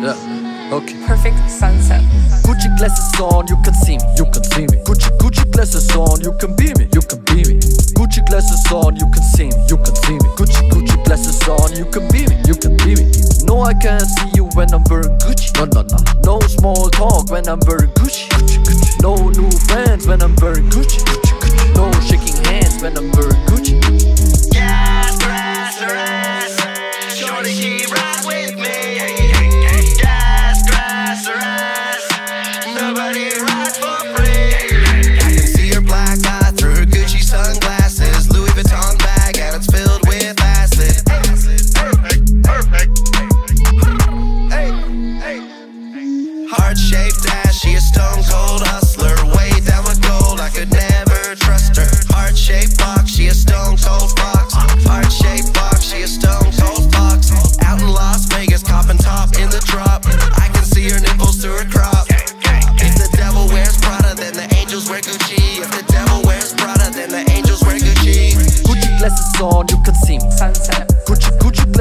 perfect sunset. Gucci glasses on, you can see me, you can see me. Gucci Gucci glasses on, you can be me, you can be me. Gucci glasses on, you can see me, you can see me. Gucci Gucci glasses on, you can be me, you can be me. No, I can't see you when I'm wearing Gucci. No, no, no. No small talk when I'm wearing Gucci. Gucci, Gucci. No new friends when I'm wearing Gucci. Gucci, Gucci. No shaking hands when I'm wearing Gucci. Gas, grass, grass. Shorty, keep ride with me.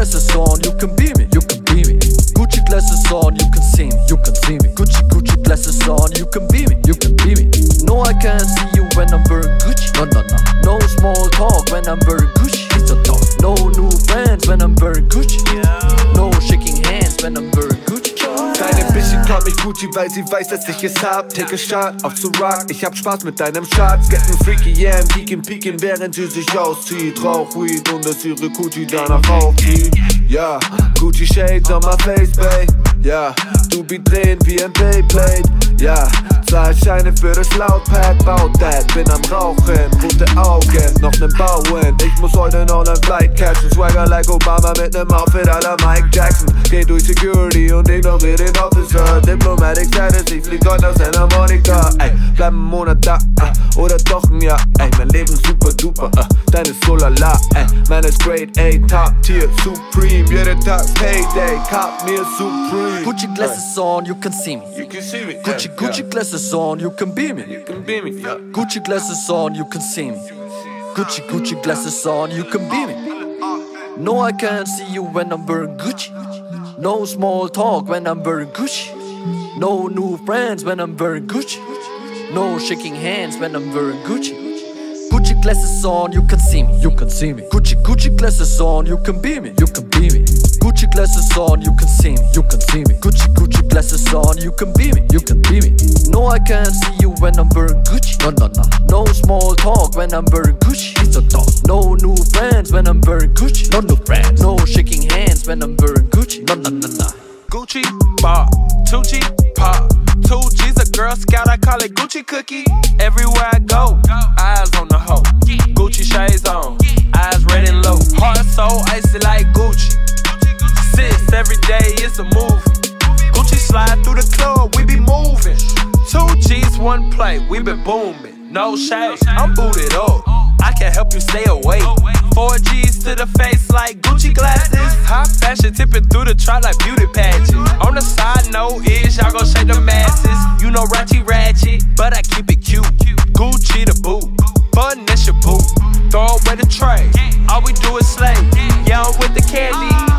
Glasses on, you can be me, you can be me. Gucci glasses on, you can see me, you can see me. Gucci Gucci glasses on, you can be me, you can be me. No, I can't see you when I'm wearing Gucci. No, no, no. No small talk when I'm wearing Gucci. It's a talk. No new friends when I'm wearing Gucci. Gucci, weil sie weiß, dass ich es hab. Take a shot auf zu Rock, ich hab Spaß mit deinem Schatz. Getting freaky, yeah, I'm geeking, peeking, während sie sich auszieht. Rauch Weed und dass ihre Gucci danach aufzieht. Ja, Gucci Shades on my face, babe. Ja, du beat drehen wie ein Beyblade. Ja, zahl Scheine für das Loudpad, baut that. Bin am Rauchen, rote Augen, noch nen Bauen. Ich muss heute noch nen Flight catchen. Swagger like Obama mit nem Outfit aller Mike Jackson. Geh durch Security und ignoriere den Officer. Diplomatic Status, ich flieg heute nach Santa Monica. Ey, bleib einen Monat da, äh, oder doch ein Jahr. Ey, mein Leben super duper, äh, dein ist so lala. Ey, man ist Grade A, Top Tier, Supreme. Jeden Tag Payday, cop mir Supreme. Gucci glasses on, you can see me. You can see me. Gucci yeah, Gucci yeah. glasses on, you can be me. You can be me, yeah. Gucci glasses on, you can see me. Gucci Gucci glasses on, you can be me. No, I can't see you when I'm wearing Gucci. No small talk when I'm wearing Gucci. No new friends when I'm wearing Gucci. No shaking hands when I'm wearing Gucci. Gucci glasses on, you can see me, you can see me. Gucci Gucci glasses on, you can be me, you can be me. Gucci glasses on, you can see me, you can see me. Gucci Gucci glasses on, you can be me, you can be me. No, I can't see you when I'm wearing Gucci. No, no, no. No small talk when I'm wearing Gucci. It's a talk. No new friends when I'm wearing Gucci. No new friends. No shaking hands when I'm wearing Gucci. No, no, no, no. Gucci bar, Tucci pop. Two G's a Girl Scout, I call it Gucci cookie. Everywhere I go, eyes on the hoe. Gucci shades on, club, we be moving. Two G's, one play, we been booming. No shade, I'm booted up. I can help you stay awake. Four G's to the face like Gucci glasses. High fashion tipping through the trap like beauty pageant. On the side note is y'all gon' shake the masses. You know ratchet ratchet, but I keep it cute. Gucci the boot, fun that's your boot. Throw away the tray, all we do is slay. Yeah, with the candy.